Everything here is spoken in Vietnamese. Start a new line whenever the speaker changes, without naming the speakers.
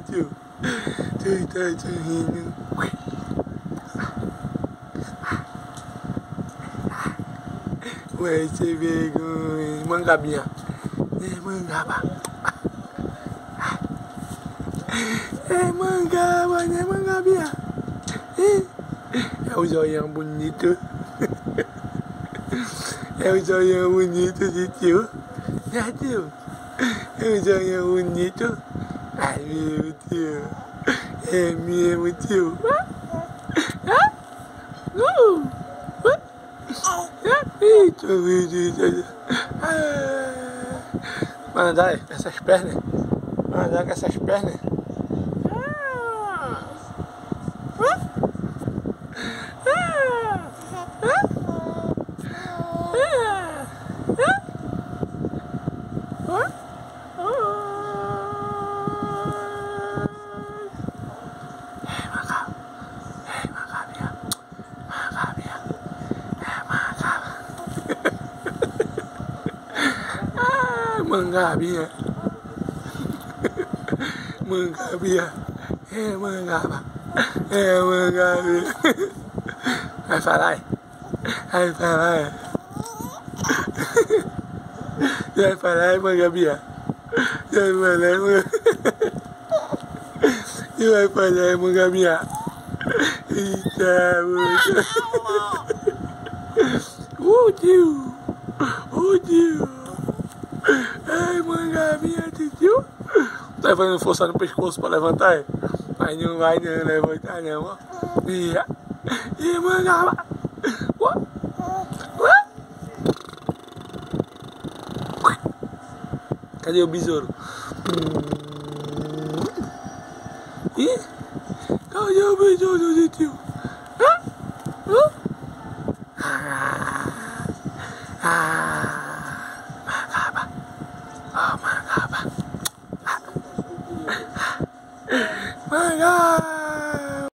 tio. Tu tá sorrindo. Ué, sem vergonha. Mangabinha. É, mangaba. É mangaba, buồn mangabinha? É em zoião bonito. buồn o zoião bonito de tio. em tio? em buồn zoião bonito. Meu tio. É mesmo, tio. Uh! Mano, dá essas pernas. Mano, dá com essas pernas. Mangabinha. Mangabinha. É mangaba. É mangabinha. Vai falar aí. Vai falar aí. Vai falar aí, mangabinha. Vai falar aí, mangabinha. Vai falar aí, mangabinha. Eita, mangabinha. Uh, tio. Uh, tio. Ai, mangavinha, tio. Tá fazendo força no pescoço pra levantar? É? Mas não vai não levantar não, ó. E, e mangava. Cadê o besouro? Ih, cadê o besouro, tio? Oh my god.